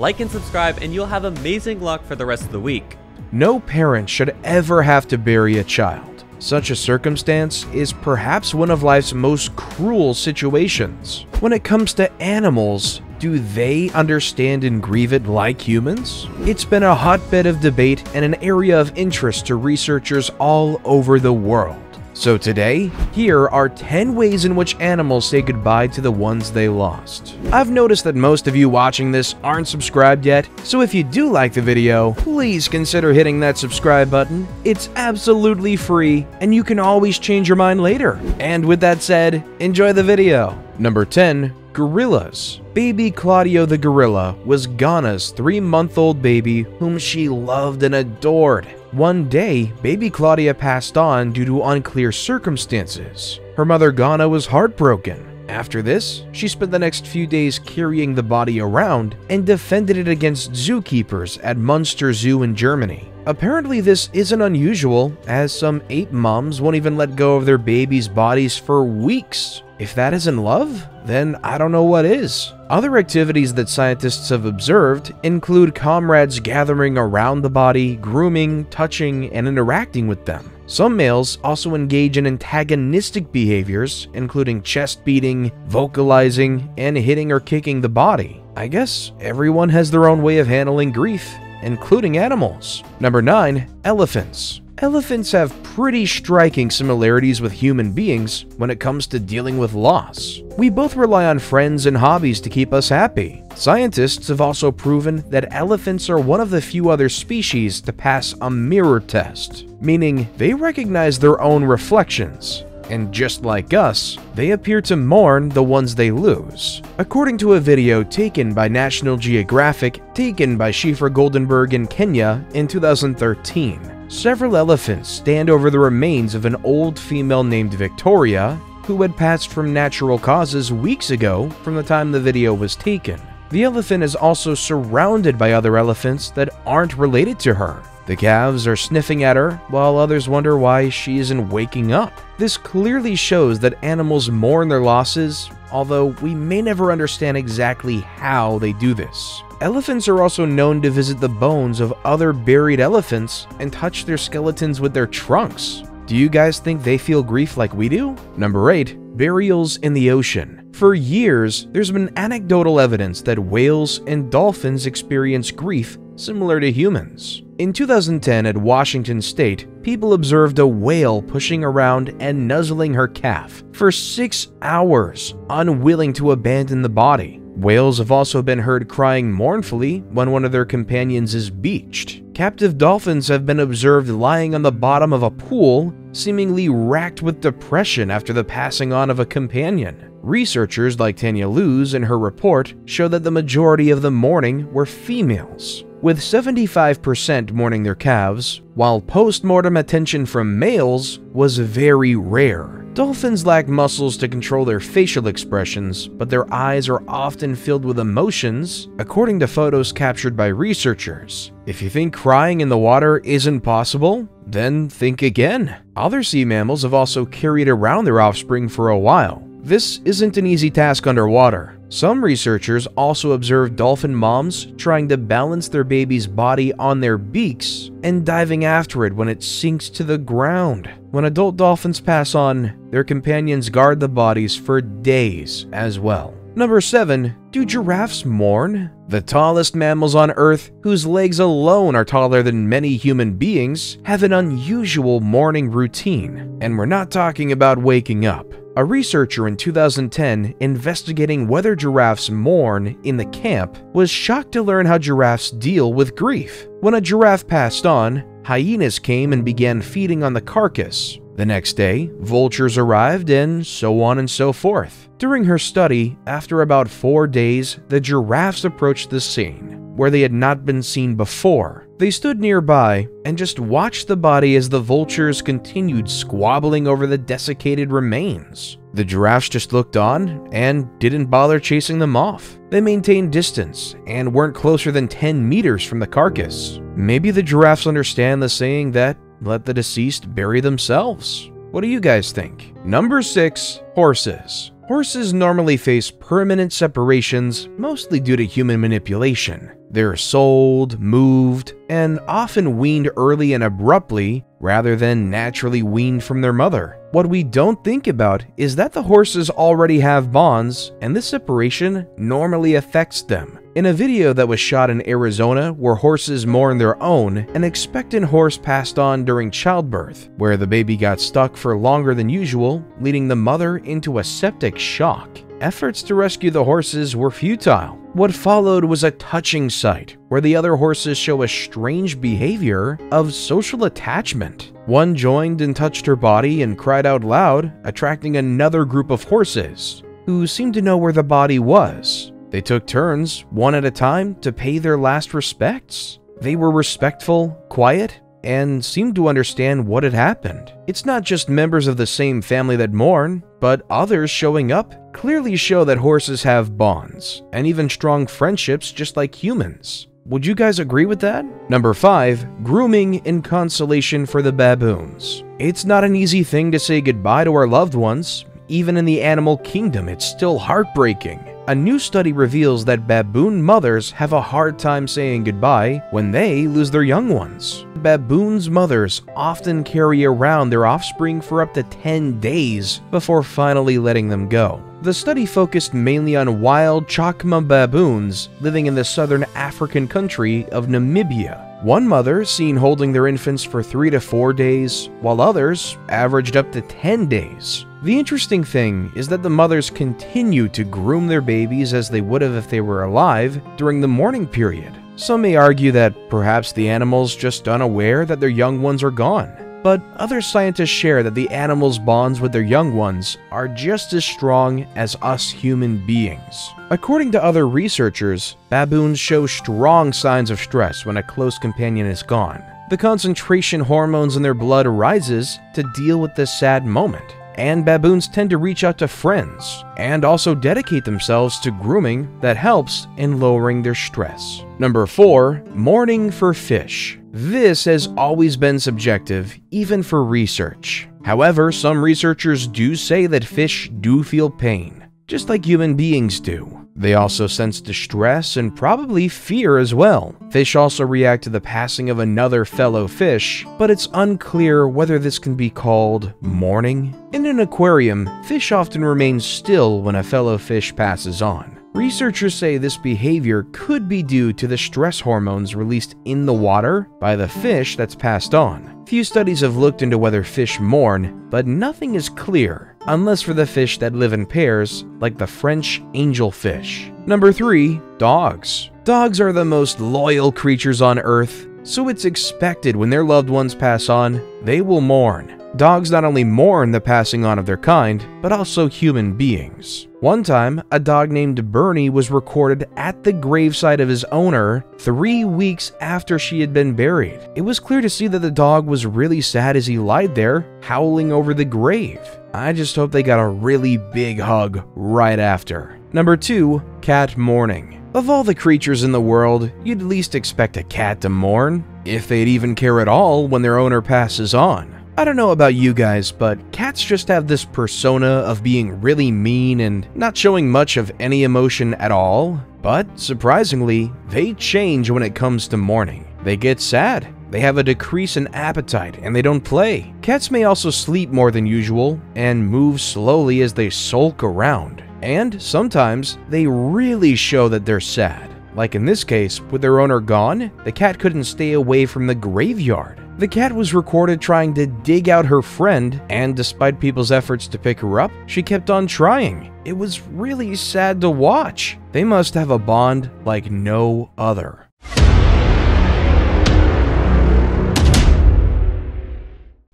like and subscribe, and you'll have amazing luck for the rest of the week. No parent should ever have to bury a child. Such a circumstance is perhaps one of life's most cruel situations. When it comes to animals, do they understand and grieve it like humans? It's been a hotbed of debate and an area of interest to researchers all over the world. So today, here are 10 ways in which animals say goodbye to the ones they lost. I've noticed that most of you watching this aren't subscribed yet, so if you do like the video, please consider hitting that subscribe button. It's absolutely free, and you can always change your mind later. And with that said, enjoy the video. Number 10. Gorillas. Baby Claudio the gorilla was Gana's three-month-old baby whom she loved and adored. One day, baby Claudio passed on due to unclear circumstances. Her mother Gana was heartbroken. After this, she spent the next few days carrying the body around and defended it against zookeepers at Munster Zoo in Germany. Apparently, this isn't unusual, as some ape moms won't even let go of their babies' bodies for weeks. If that isn't love, then I don't know what is. Other activities that scientists have observed include comrades gathering around the body, grooming, touching, and interacting with them. Some males also engage in antagonistic behaviors, including chest beating, vocalizing, and hitting or kicking the body. I guess everyone has their own way of handling grief, including animals. Number 9. Elephants. Elephants have pretty striking similarities with human beings when it comes to dealing with loss. We both rely on friends and hobbies to keep us happy. Scientists have also proven that elephants are one of the few other species to pass a mirror test, meaning they recognize their own reflections. And just like us, they appear to mourn the ones they lose. According to a video taken by National Geographic, taken by Shifra Goldenberg in Kenya in 2013, Several elephants stand over the remains of an old female named Victoria, who had passed from natural causes weeks ago from the time the video was taken. The elephant is also surrounded by other elephants that aren't related to her. The calves are sniffing at her, while others wonder why she isn't waking up. This clearly shows that animals mourn their losses, although we may never understand exactly how they do this. Elephants are also known to visit the bones of other buried elephants and touch their skeletons with their trunks. Do you guys think they feel grief like we do? Number 8. Burials in the ocean. For years, there's been anecdotal evidence that whales and dolphins experience grief similar to humans. In 2010 at Washington State, people observed a whale pushing around and nuzzling her calf for six hours, unwilling to abandon the body. Whales have also been heard crying mournfully when one of their companions is beached. Captive dolphins have been observed lying on the bottom of a pool, seemingly racked with depression after the passing on of a companion. Researchers like Tanya Luz in her report show that the majority of the mourning were females, with 75% mourning their calves, while post-mortem attention from males was very rare. Dolphins lack muscles to control their facial expressions, but their eyes are often filled with emotions, according to photos captured by researchers. If you think crying in the water isn't possible, then think again. Other sea mammals have also carried around their offspring for a while. This isn't an easy task underwater. Some researchers also observed dolphin moms trying to balance their baby's body on their beaks and diving after it when it sinks to the ground. When adult dolphins pass on, their companions guard the bodies for days as well. Number 7. Do giraffes mourn? The tallest mammals on Earth, whose legs alone are taller than many human beings, have an unusual morning routine. And we're not talking about waking up. A researcher in 2010 investigating whether giraffes mourn in the camp was shocked to learn how giraffes deal with grief. When a giraffe passed on, hyenas came and began feeding on the carcass. The next day, vultures arrived and so on and so forth. During her study, after about four days, the giraffes approached the scene where they had not been seen before. They stood nearby and just watched the body as the vultures continued squabbling over the desiccated remains. The giraffes just looked on and didn't bother chasing them off. They maintained distance and weren't closer than 10 meters from the carcass. Maybe the giraffes understand the saying that let the deceased bury themselves. What do you guys think? Number 6. Horses Horses normally face permanent separations, mostly due to human manipulation. They're sold, moved, and often weaned early and abruptly rather than naturally weaned from their mother. What we don't think about is that the horses already have bonds, and this separation normally affects them. In a video that was shot in Arizona where horses mourn their own, an expectant horse passed on during childbirth, where the baby got stuck for longer than usual, leading the mother into a septic shock. Efforts to rescue the horses were futile. What followed was a touching sight, where the other horses show a strange behavior of social attachment. One joined and touched her body and cried out loud, attracting another group of horses, who seemed to know where the body was. They took turns, one at a time, to pay their last respects. They were respectful, quiet, and seemed to understand what had happened. It's not just members of the same family that mourn, but others showing up clearly show that horses have bonds, and even strong friendships just like humans. Would you guys agree with that? Number 5. Grooming and consolation for the baboons. It's not an easy thing to say goodbye to our loved ones. Even in the animal kingdom, it's still heartbreaking. A new study reveals that baboon mothers have a hard time saying goodbye when they lose their young ones. Baboons' mothers often carry around their offspring for up to 10 days before finally letting them go. The study focused mainly on wild Chacma baboons living in the southern African country of Namibia. One mother seen holding their infants for 3 to 4 days, while others averaged up to 10 days. The interesting thing is that the mothers continue to groom their babies as they would have if they were alive during the mourning period. Some may argue that perhaps the animals just unaware that their young ones are gone. But other scientists share that the animals' bonds with their young ones are just as strong as us human beings. According to other researchers, baboons show strong signs of stress when a close companion is gone. The concentration hormones in their blood rises to deal with this sad moment and baboons tend to reach out to friends and also dedicate themselves to grooming that helps in lowering their stress. Number 4. Mourning for fish. This has always been subjective, even for research. However, some researchers do say that fish do feel pain, just like human beings do. They also sense distress and probably fear as well. Fish also react to the passing of another fellow fish, but it's unclear whether this can be called mourning. In an aquarium, fish often remain still when a fellow fish passes on. Researchers say this behavior could be due to the stress hormones released in the water by the fish that's passed on. Few studies have looked into whether fish mourn, but nothing is clear, unless for the fish that live in pairs, like the French angelfish. Number 3. Dogs. Dogs are the most loyal creatures on Earth, so it's expected when their loved ones pass on, they will mourn. Dogs not only mourn the passing on of their kind, but also human beings. One time, a dog named Bernie was recorded at the gravesite of his owner three weeks after she had been buried. It was clear to see that the dog was really sad as he lied there, howling over the grave. I just hope they got a really big hug right after. Number 2. Cat Mourning of all the creatures in the world, you'd least expect a cat to mourn, if they'd even care at all when their owner passes on. I don't know about you guys, but cats just have this persona of being really mean and not showing much of any emotion at all. But surprisingly, they change when it comes to mourning. They get sad, they have a decrease in appetite, and they don't play. Cats may also sleep more than usual and move slowly as they sulk around. And sometimes they really show that they're sad. Like in this case, with their owner gone, the cat couldn't stay away from the graveyard. The cat was recorded trying to dig out her friend, and despite people's efforts to pick her up, she kept on trying. It was really sad to watch. They must have a bond like no other.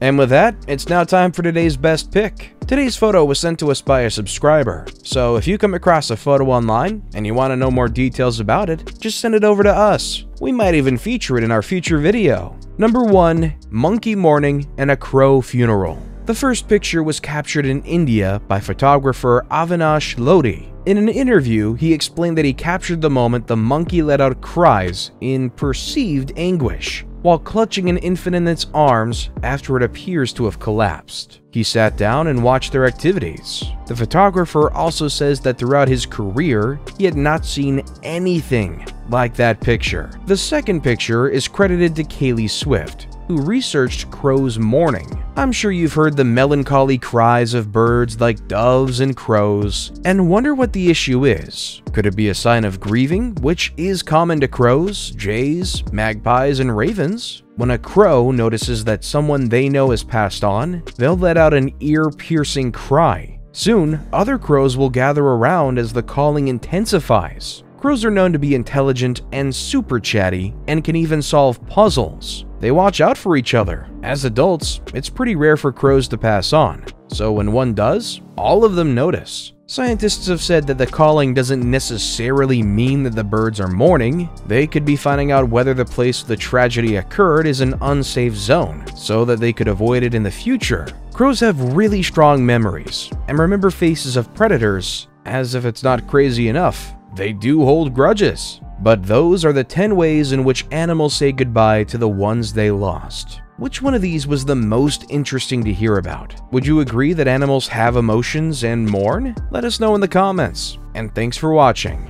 And with that, it's now time for today's best pick. Today's photo was sent to us by a subscriber, so if you come across a photo online and you want to know more details about it, just send it over to us. We might even feature it in our future video. Number 1. Monkey Mourning and a Crow Funeral The first picture was captured in India by photographer Avinash Lodi. In an interview, he explained that he captured the moment the monkey let out cries in perceived anguish while clutching an infant in its arms after it appears to have collapsed. He sat down and watched their activities. The photographer also says that throughout his career, he had not seen anything like that picture. The second picture is credited to Kaeli Swift, who researched crows mourning. I'm sure you've heard the melancholy cries of birds like doves and crows, and wonder what the issue is. Could it be a sign of grieving, which is common to crows, jays, magpies, and ravens? When a crow notices that someone they know has passed on, they'll let out an ear-piercing cry. Soon, other crows will gather around as the calling intensifies. Crows are known to be intelligent and super chatty, and can even solve puzzles. They watch out for each other. As adults, it's pretty rare for crows to pass on, so when one does, all of them notice. Scientists have said that the calling doesn't necessarily mean that the birds are mourning. They could be finding out whether the place the tragedy occurred is an unsafe zone, so that they could avoid it in the future. Crows have really strong memories, and remember faces of predators, as if it's not crazy enough. They do hold grudges. But those are the 10 ways in which animals say goodbye to the ones they lost. Which one of these was the most interesting to hear about? Would you agree that animals have emotions and mourn? Let us know in the comments. And thanks for watching.